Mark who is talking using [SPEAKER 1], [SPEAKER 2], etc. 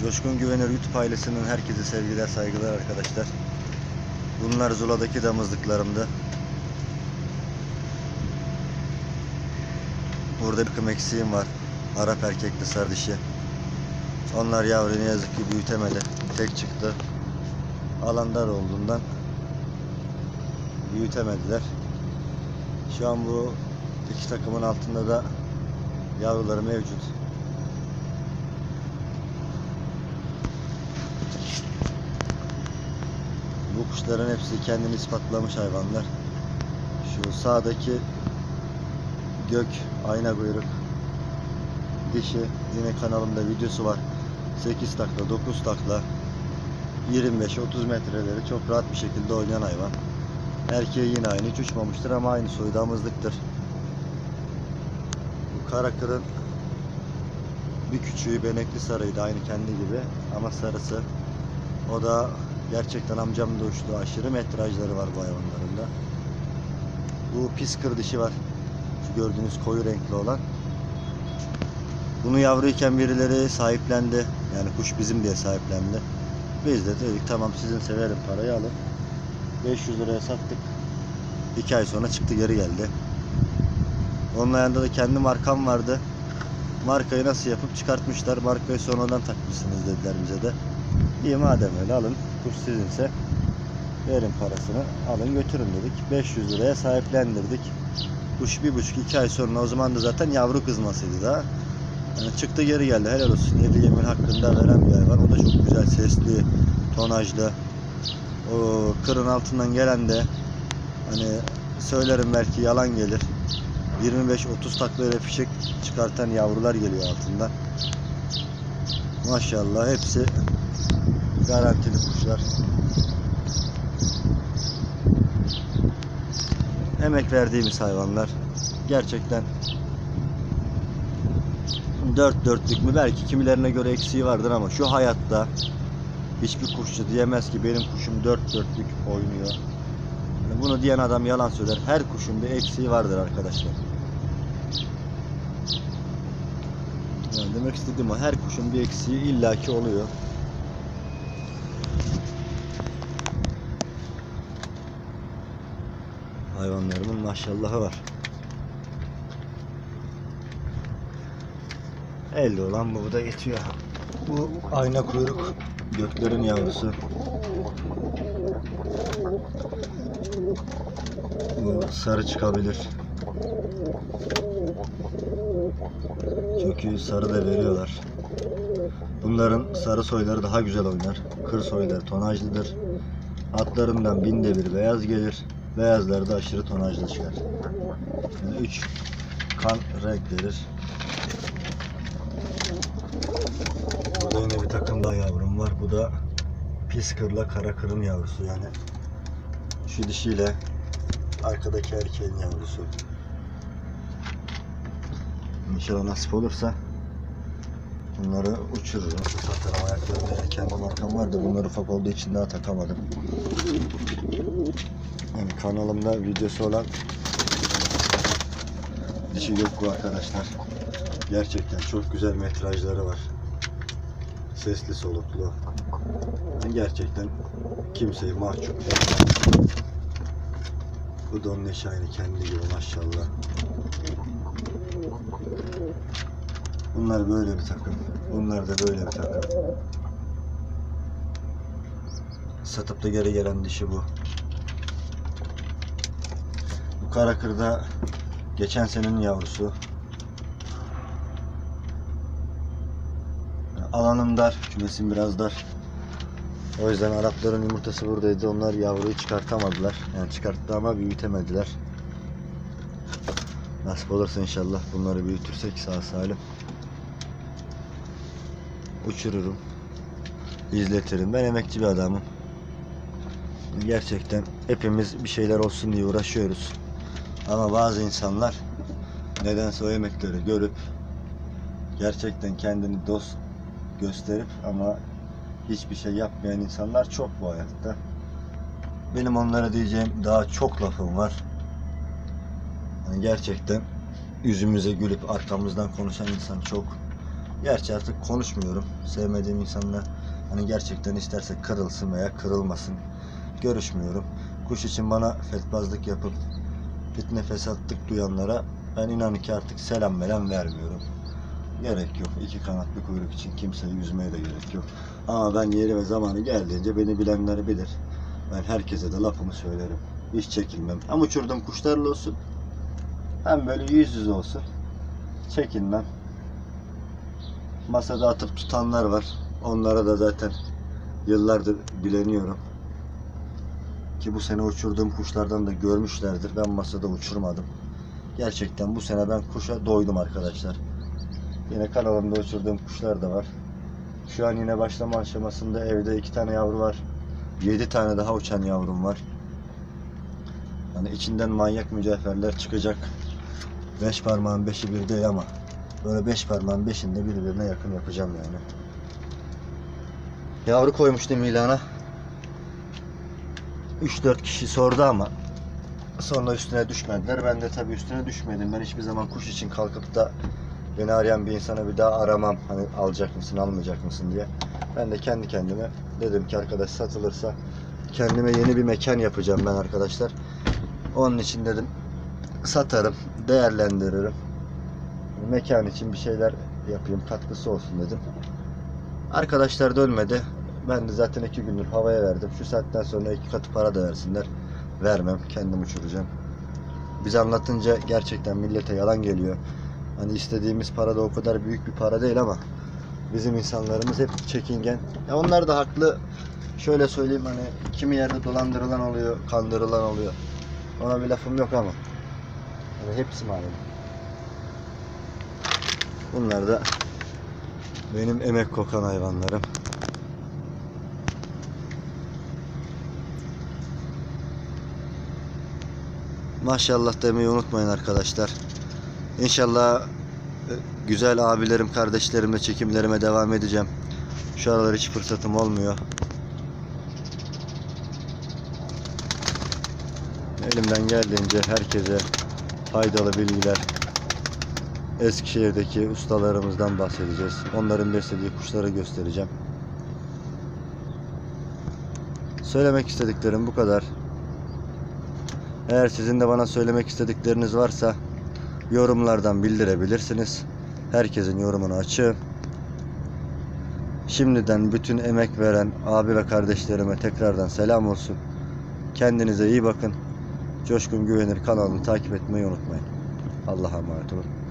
[SPEAKER 1] Coşkun Güvenir YouTube ailesinin herkese sevgiler saygılar arkadaşlar. Bunlar Zula'daki damızlıklarımdı. Burada bir kım eksiğim var. Arap erkekli sarı dişi. Onlar yavru ne yazık ki büyütemedi. Tek çıktı. Alandar olduğundan büyütemediler. Şu an bu iki takımın altında da yavruları mevcut. Kuşların hepsi kendini ispatlamış hayvanlar. Şu sağdaki gök ayna kuyruk dişi yine kanalımda videosu var. 8 takla 9 takla 25-30 metreleri çok rahat bir şekilde oynayan hayvan. Erkeği yine aynı hiç uçmamıştır ama aynı soyu damızlıktır. Bu kara kırın bir küçüğü benekli sarıydı aynı kendi gibi ama sarısı. O da gerçekten amcam da uçtu. Aşırı metrajları var bu hayvanların da. Bu pis kır dişi var. Şu gördüğünüz koyu renkli olan. Bunu yavruyken birileri sahiplendi. Yani kuş bizim diye sahiplendi. Biz de dedik tamam sizin severim parayı alın. 500 liraya sattık. 2 ay sonra çıktı geri geldi. Onun ayağında da kendi markam vardı. Markayı nasıl yapıp çıkartmışlar. Markayı sonradan takmışsınız dediler bize de. İyi madem öyle alın. Kuş sizinse verin parasını. Alın götürün dedik. 500 liraya sahiplendirdik. Kuş bir buçuk iki ay sonra o zaman da zaten yavru kızmasıydı daha. Yani çıktı geri geldi. Helal olsun. Yedi yemin hakkında veren bir hayvan. O da çok güzel sesli, tonajlı. O kırın altından gelen de hani söylerim belki yalan gelir. 25-30 taklayla fişek çıkartan yavrular geliyor altından. Maşallah hepsi garantili kuşlar. Emek verdiğimiz hayvanlar. Gerçekten dört dörtlük mü belki kimilerine göre eksiği vardır ama şu hayatta hiçbir kuşçu diyemez ki benim kuşum dört dörtlük oynuyor. Bunu diyen adam yalan söyler. Her kuşun bir eksiği vardır arkadaşlar. Yani demek istediğim o her kuşun bir eksiği illaki oluyor. Hayvanlarımın maşallahı var. 50 olan bu da yetiyor. Bu ayna kuyruk göklerin yavrusu. Bu sarı çıkabilir. Çünkü sarı da veriyorlar. Bunların sarı soyları daha güzel oynar. Kır soyları tonajlıdır. Atlarından binde bir beyaz gelir. Beyazları da aşırı tonajlı çıkar. Yani üç kan renk verir. Burada yine bir takım daha yavrum var. Bu da pis kırla kara kırın yavrusu yani. Şu dişiyle arkadaki erkeğin yavrusu. İnşallah nasip olursa bunları uçururum. Zaten ayaklarında yine kendi markam vardı. Bunlar ufak olduğu için daha takamadım. Yani kanalımda videosu olan dişi bu arkadaşlar. Gerçekten çok güzel metrajları var. Sesli soluklu. Gerçekten kimseyi mahcup etmez. Bu eşi aynı kendi gibi maşallah. Bunlar böyle bir takım. Bunlar da böyle bir takım. Satıp da geri gelen dişi bu. Karakırda geçen senenin yavrusu. Alanım dar, kümesim biraz dar. O yüzden Arapların yumurtası buradaydı. Onlar yavruyu çıkartamadılar. Yani çıkarttı ama büyütemediler. Nasip olursa inşallah bunları büyütürsek sağ salim uçururum. izletirim. Ben emekçi bir adamım. Gerçekten hepimiz bir şeyler olsun diye uğraşıyoruz. Ama bazı insanlar nedense o emekleri görüp gerçekten kendini dost gösterip ama hiçbir şey yapmayan insanlar çok bu hayatta. Benim onlara diyeceğim daha çok lafım var. Yani gerçekten yüzümüze gülüp arkamızdan konuşan insan çok. Gerçi artık konuşmuyorum. Sevmediğim insanla hani gerçekten isterse kırılsın veya kırılmasın. Görüşmüyorum. Kuş için bana fetbazlık yapıp fitne fesatlık duyanlara ben inan ki artık selam melam vermiyorum. Gerek yok. İki kanatlı kuyruk için kimseyi üzmeye de gerek yok. Ama ben yeri ve zamanı geldiğince beni bilenler bilir. Ben herkese de lafımı söylerim. Hiç çekinmem. Hem uçurduğum kuşlarla olsun. Hem böyle yüz yüze olsun. Çekinmem. Masada atıp tutanlar var. Onlara da zaten yıllardır bileniyorum. Ki bu sene uçurduğum kuşlardan da görmüşlerdir. Ben masada uçurmadım. Gerçekten bu sene ben kuşa doydum arkadaşlar. Yine kanalımda uçurduğum kuşlar da var. Şu an yine başlama aşamasında evde iki tane yavru var. Yedi tane daha uçan yavrum var. Hani içinden manyak mücevherler çıkacak. Beş parmağın beşi bir değil ama böyle beş parmağın beşini de birbirine yakın yapacağım yani. Yavru koymuştum ilana. 3-4 kişi sordu ama sonra üstüne düşmediler. Ben de tabii üstüne düşmedim. Ben hiçbir zaman kuş için kalkıp da beni arayan bir insana bir daha aramam. Hani alacak mısın, almayacak mısın diye. Ben de kendi kendime dedim ki arkadaş satılırsa kendime yeni bir mekan yapacağım ben arkadaşlar. Onun için dedim satarım, değerlendiririm. Mekan için bir şeyler yapayım, katkısı olsun dedim. Arkadaşlar dönmedi. Ben de zaten iki gündür havaya verdim. Şu saatten sonra iki katı para da versinler. Vermem. Kendim uçuracağım. Biz anlatınca gerçekten millete yalan geliyor. Hani istediğimiz para da o kadar büyük bir para değil ama bizim insanlarımız hep çekingen. Ya onlar da haklı. Şöyle söyleyeyim hani kimi yerde dolandırılan oluyor, kandırılan oluyor. Ona bir lafım yok ama. Hani hepsi malum. Bunlar da benim emek kokan hayvanlarım. Maşallah demeyi unutmayın arkadaşlar. İnşallah e, güzel abilerim, kardeşlerimle çekimlerime devam edeceğim. Şu aralar hiç fırsatım olmuyor. Elimden geldiğince herkese faydalı bilgiler, Eskişehir'deki ustalarımızdan bahsedeceğiz. Onların beslediği kuşları göstereceğim. Söylemek istediklerim bu kadar. Eğer sizin de bana söylemek istedikleriniz varsa yorumlardan bildirebilirsiniz. Herkesin yorumunu açığım. Şimdiden bütün emek veren abi ve kardeşlerime tekrardan selam olsun. Kendinize iyi bakın. Coşkun Güvenir kanalını takip etmeyi unutmayın. Allah'a emanet olun.